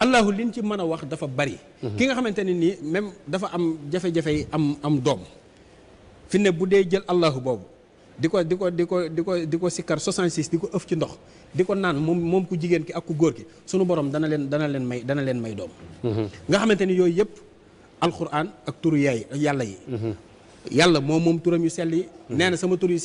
allahu liñ ci mën a wax dafa bari. Mhm. ki nga xamante ne nii même dafa am jafe-jafe yi am am doom fi ne bu dee jël allahu boobu di ko di ko di ko di ko di ko sikkar 66 di ko ëf ci ndox di ko naan moom moom ku jigéen ki ak ku góor ki sunu borom dana leen dana leen may dana leen may doom. Mhm. nga xamante ni yooyu yëpp alxuraan ak turu yaay yàlla yi. Mhm. yàlla moom moom turam yu sell yi. nee na sama tur yu sell